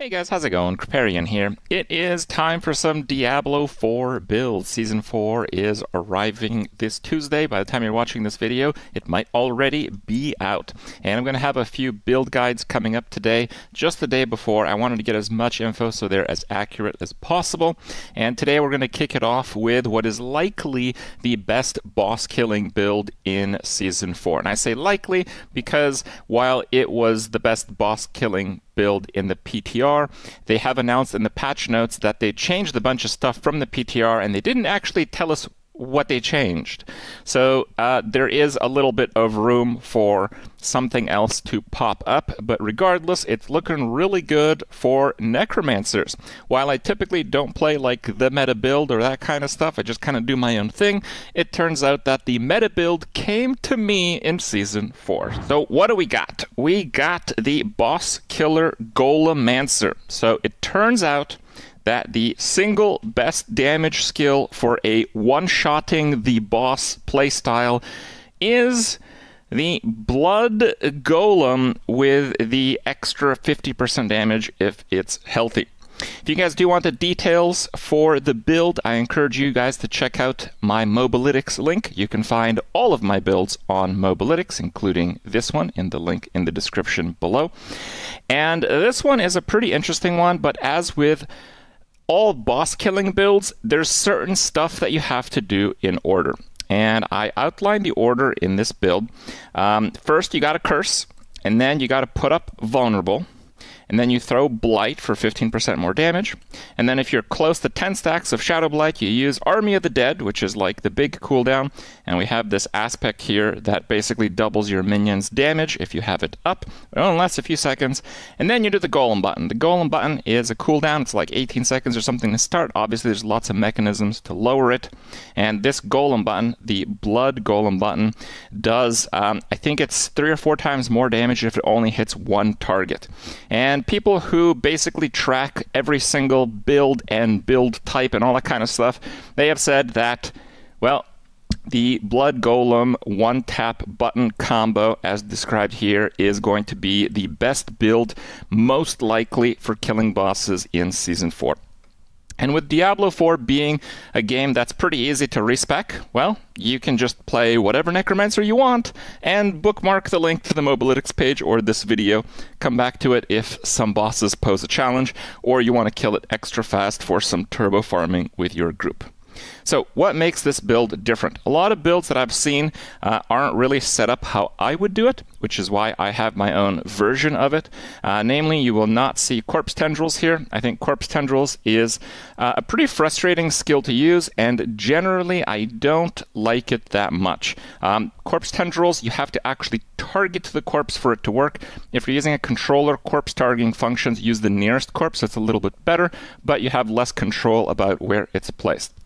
Hey guys, how's it going? Kripparrian here. It is time for some Diablo 4 builds. Season 4 is arriving this Tuesday. By the time you're watching this video, it might already be out. And I'm going to have a few build guides coming up today, just the day before. I wanted to get as much info so they're as accurate as possible. And today we're going to kick it off with what is likely the best boss killing build in Season 4. And I say likely because while it was the best boss killing build in the PTR. They have announced in the patch notes that they changed a bunch of stuff from the PTR and they didn't actually tell us what they changed. So uh, there is a little bit of room for something else to pop up, but regardless, it's looking really good for necromancers. While I typically don't play like the meta build or that kind of stuff, I just kind of do my own thing. It turns out that the meta build came to me in season 4. So what do we got? We got the boss killer Golemancer. So it turns out that the single best damage skill for a one-shotting the boss playstyle is the Blood Golem with the extra 50% damage if it's healthy. If you guys do want the details for the build, I encourage you guys to check out my Mobalytics link. You can find all of my builds on Mobalytics, including this one in the link in the description below. And this one is a pretty interesting one, but as with all boss killing builds, there's certain stuff that you have to do in order. And I outlined the order in this build. Um, first, you got to curse, and then you got to put up vulnerable and then you throw Blight for 15% more damage. And then if you're close to 10 stacks of Shadow Blight, you use Army of the Dead, which is like the big cooldown. And we have this aspect here that basically doubles your minion's damage if you have it up. It only lasts a few seconds. And then you do the Golem button. The Golem button is a cooldown. It's like 18 seconds or something to start. Obviously, there's lots of mechanisms to lower it. And this Golem button, the Blood Golem button, does, um, I think it's three or four times more damage if it only hits one target. And and people who basically track every single build and build type and all that kind of stuff, they have said that, well, the Blood Golem one tap button combo, as described here, is going to be the best build, most likely for killing bosses in Season 4. And with Diablo 4 being a game that's pretty easy to respec, well, you can just play whatever Necromancer you want and bookmark the link to the Mobalytics page or this video. Come back to it if some bosses pose a challenge or you want to kill it extra fast for some turbo farming with your group. So, what makes this build different? A lot of builds that I've seen uh, aren't really set up how I would do it, which is why I have my own version of it. Uh, namely, you will not see corpse tendrils here. I think corpse tendrils is uh, a pretty frustrating skill to use, and generally, I don't like it that much. Um, corpse tendrils, you have to actually target the corpse for it to work. If you're using a controller, corpse targeting functions use the nearest corpse, so it's a little bit better, but you have less control about where it's placed.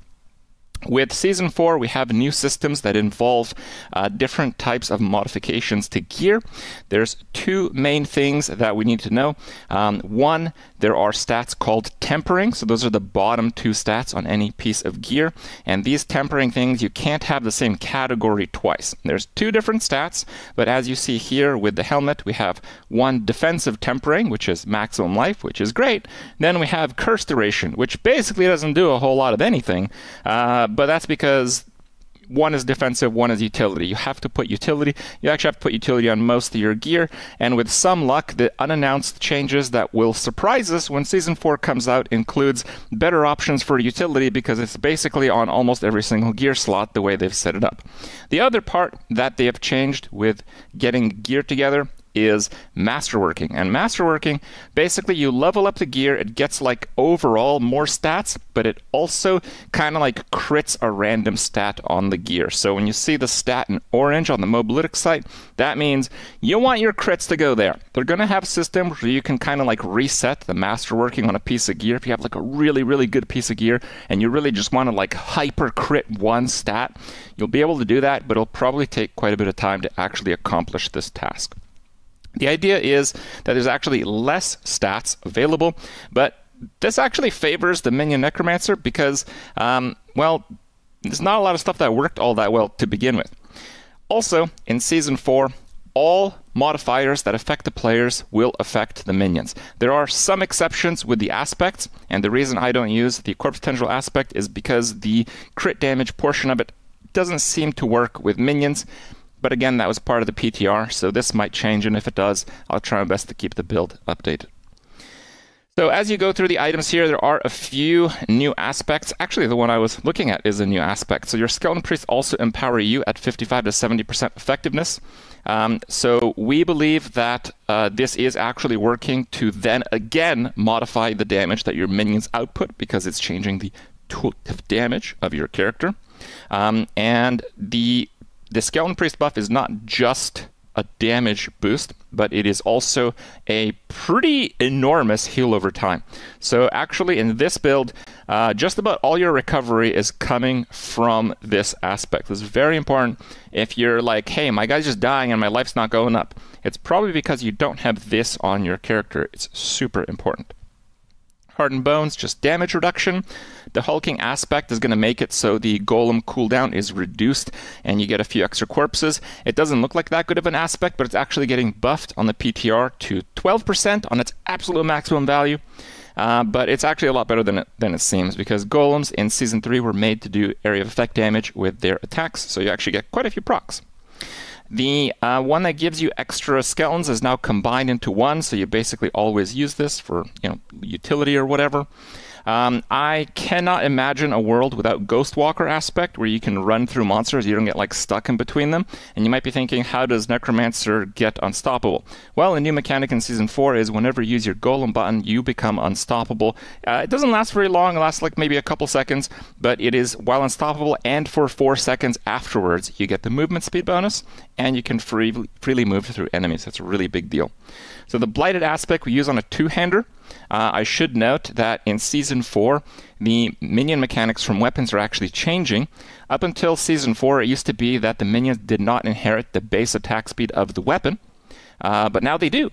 With Season 4, we have new systems that involve uh, different types of modifications to gear. There's two main things that we need to know. Um, one, there are stats called tempering. So those are the bottom two stats on any piece of gear. And these tempering things, you can't have the same category twice. There's two different stats, but as you see here with the helmet, we have one defensive tempering, which is maximum life, which is great. Then we have curse duration, which basically doesn't do a whole lot of anything. Uh, but that's because one is defensive, one is utility. You have to put utility. You actually have to put utility on most of your gear. And with some luck, the unannounced changes that will surprise us when Season 4 comes out includes better options for utility because it's basically on almost every single gear slot the way they've set it up. The other part that they have changed with getting gear together is masterworking. And masterworking, basically, you level up the gear, it gets like overall more stats, but it also kind of like crits a random stat on the gear. So when you see the stat in orange on the Mobalytics site, that means you want your crits to go there. They're going to have a system where you can kind of like reset the masterworking on a piece of gear. If you have like a really, really good piece of gear and you really just want to like hyper crit one stat, you'll be able to do that, but it'll probably take quite a bit of time to actually accomplish this task. The idea is that there's actually less stats available, but this actually favors the minion necromancer because, um, well, there's not a lot of stuff that worked all that well to begin with. Also, in season 4, all modifiers that affect the players will affect the minions. There are some exceptions with the aspects, and the reason I don't use the corpse tendril aspect is because the crit damage portion of it doesn't seem to work with minions. But again, that was part of the PTR, so this might change, and if it does, I'll try my best to keep the build updated. So as you go through the items here, there are a few new aspects. Actually, the one I was looking at is a new aspect. So your Skeleton Priest also empower you at 55 to 70% effectiveness. Um, so we believe that uh, this is actually working to then again modify the damage that your minions output because it's changing the damage of your character. Um, and the the Skeleton Priest buff is not just a damage boost, but it is also a pretty enormous heal over time. So actually in this build, uh, just about all your recovery is coming from this aspect. This is very important. If you're like, hey, my guy's just dying and my life's not going up, it's probably because you don't have this on your character. It's super important. Hardened Bones, just damage reduction. The hulking aspect is going to make it so the golem cooldown is reduced and you get a few extra corpses. It doesn't look like that good of an aspect, but it's actually getting buffed on the PTR to 12% on its absolute maximum value. Uh, but it's actually a lot better than it, than it seems because golems in season 3 were made to do area of effect damage with their attacks, so you actually get quite a few procs. The uh, one that gives you extra skeletons is now combined into one, so you basically always use this for you know utility or whatever. Um, I cannot imagine a world without Ghostwalker aspect where you can run through monsters, you don't get like stuck in between them. And you might be thinking, how does Necromancer get unstoppable? Well, a new mechanic in Season 4 is whenever you use your Golem button, you become unstoppable. Uh, it doesn't last very long, it lasts like maybe a couple seconds, but it is while unstoppable and for 4 seconds afterwards, you get the movement speed bonus and you can free, freely move through enemies. That's a really big deal. So the blighted aspect we use on a two-hander. Uh, I should note that in Season 4, the minion mechanics from weapons are actually changing. Up until Season 4, it used to be that the minions did not inherit the base attack speed of the weapon, uh, but now they do.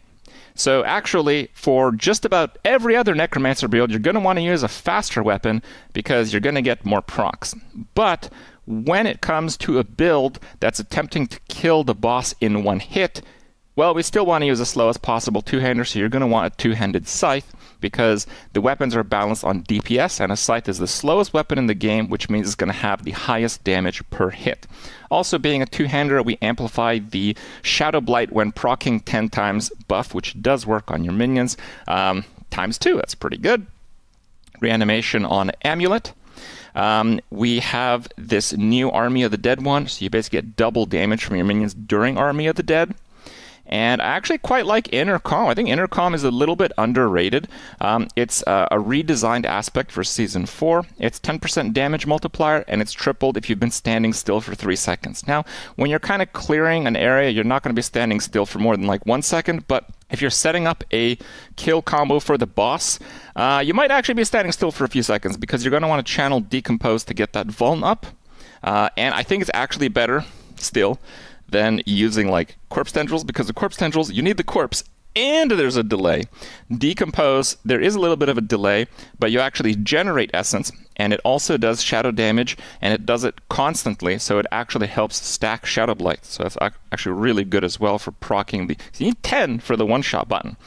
So actually, for just about every other Necromancer build, you're going to want to use a faster weapon because you're going to get more procs. But when it comes to a build that's attempting to kill the boss in one hit, well, we still want to use the slowest possible two-hander, so you're going to want a two-handed scythe because the weapons are balanced on DPS, and a scythe is the slowest weapon in the game, which means it's going to have the highest damage per hit. Also, being a two-hander, we amplify the Shadow Blight when proccing 10 times buff, which does work on your minions. Um, times two, that's pretty good. Reanimation on Amulet. Um, we have this new Army of the Dead one, so you basically get double damage from your minions during Army of the Dead. And I actually quite like Inner Calm. I think Inner Calm is a little bit underrated. Um, it's a, a, redesigned aspect for Season 4. It's 10% damage multiplier, and it's tripled if you've been standing still for 3 seconds. Now, when you're kind of clearing an area, you're not going to be standing still for more than like 1 second, but if you're setting up a kill combo for the boss, uh, you might actually be standing still for a few seconds because you're going to want to channel Decompose to get that Vuln up. Uh, and I think it's actually better still than using like corpse tendrils because the corpse tendrils, you need the corpse and there's a delay. Decompose, there is a little bit of a delay, but you actually generate essence, and it also does shadow damage, and it does it constantly, so it actually helps stack Shadow Blight. So that's actually really good as well for proccing the. You need 10 for the one shot button.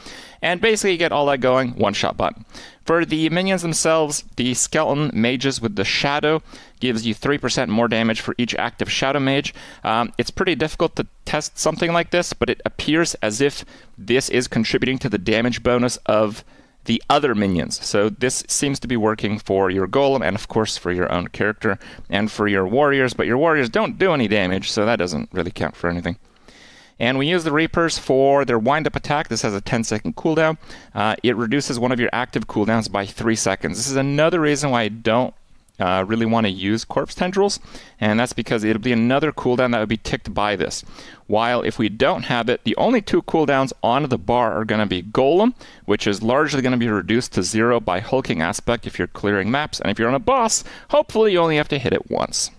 And basically, you get all that going, one shot button. For the minions themselves, the skeleton mages with the shadow gives you 3% more damage for each active shadow mage. Um, it's pretty difficult to test something like this, but it appears as if this is contributing to the damage bonus of the other minions. So this seems to be working for your golem and of course for your own character and for your warriors, but your warriors don't do any damage, so that doesn't really count for anything. And we use the Reapers for their wind-up attack. This has a 10-second cooldown. Uh, it reduces one of your active cooldowns by 3 seconds. This is another reason why I don't uh, really want to use corpse tendrils, and that's because it'll be another cooldown that would be ticked by this. While if we don't have it, the only two cooldowns on the bar are going to be Golem, which is largely going to be reduced to zero by hulking aspect if you're clearing maps, and if you're on a boss, hopefully you only have to hit it once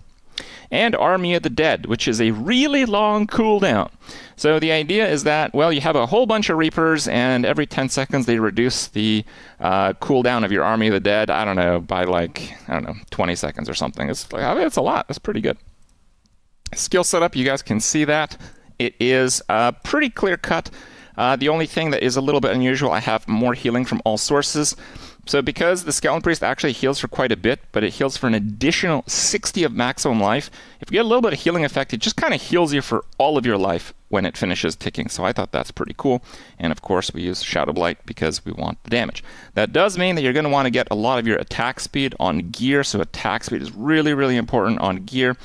and Army of the Dead, which is a really long cooldown. So the idea is that, well, you have a whole bunch of Reapers, and every 10 seconds they reduce the uh, cooldown of your Army of the Dead, I don't know, by like, I don't know, 20 seconds or something. It's, like, I mean, it's a lot. That's pretty good. Skill setup, you guys can see that. it is uh, pretty clear cut. Uh, the only thing that is a little bit unusual, I have more healing from all sources. So because the Skeleton Priest actually heals for quite a bit, but it heals for an additional 60 of maximum life, if you get a little bit of healing effect, it just kind of heals you for all of your life when it finishes ticking. So I thought that's pretty cool. And of course, we use Shadow Blight because we want the damage. That does mean that you're going to want to get a lot of your attack speed on gear. So attack speed is really, really important on gear.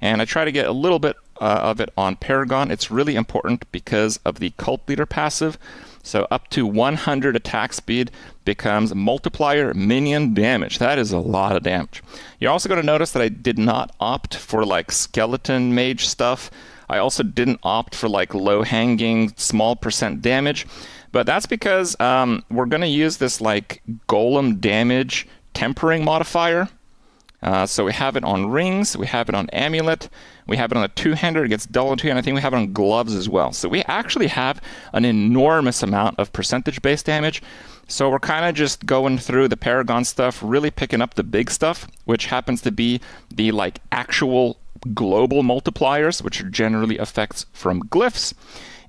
And I try to get a little bit uh, of it on Paragon. It's really important because of the Cult Leader passive. So up to 100 attack speed becomes multiplier minion damage. That is a lot of damage. You're also going to notice that I did not opt for like skeleton mage stuff. I also didn't opt for like low hanging small percent damage. But that's because um, we're going to use this like golem damage tempering modifier. Uh, so we have it on rings, we have it on amulet, we have it on a two-hander, it gets double two, and I think we have it on gloves as well. So we actually have an enormous amount of percentage-based damage. So we're kind of just going through the Paragon stuff, really picking up the big stuff, which happens to be the like actual global multipliers, which are generally effects from glyphs.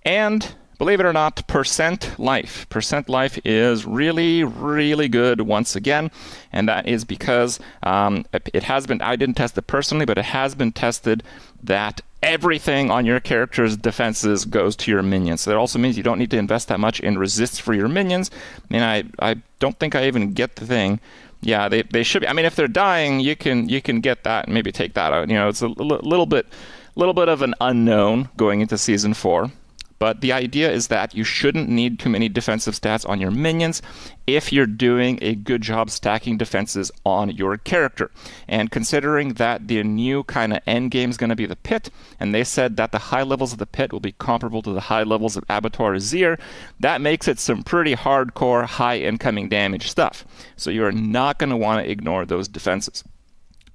And Believe it or not, percent life. Percent life is really, really good once again, and that is because um, it has been, I didn't test it personally, but it has been tested that everything on your character's defenses goes to your minions. So that also means you don't need to invest that much in resists for your minions. I mean, I, I don't think I even get the thing. Yeah, they, they should be. I mean, if they're dying, you can you can get that and maybe take that out. You know, it's a little bit little bit of an unknown going into season four. But the idea is that you shouldn't need too many defensive stats on your minions if you're doing a good job stacking defenses on your character. And considering that the new kind of end game is going to be the pit, and they said that the high levels of the pit will be comparable to the high levels of Abattoir of Zir, that makes it some pretty hardcore high incoming damage stuff. So you're not going to want to ignore those defenses.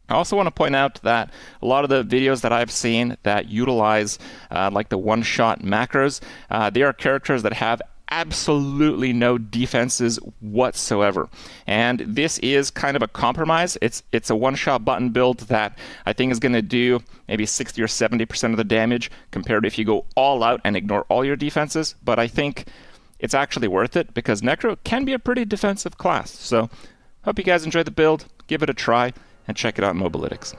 I also want to point out that a lot of the videos that I've seen that utilize uh, like the one-shot macros, uh, they are characters that have absolutely no defenses whatsoever. And this is kind of a compromise. It's it's a one-shot button build that I think is going to do maybe 60 or 70% of the damage compared to if you go all out and ignore all your defenses. But I think it's actually worth it because Necro can be a pretty defensive class. So hope you guys enjoy the build. Give it a try and check it out in Mobalytics.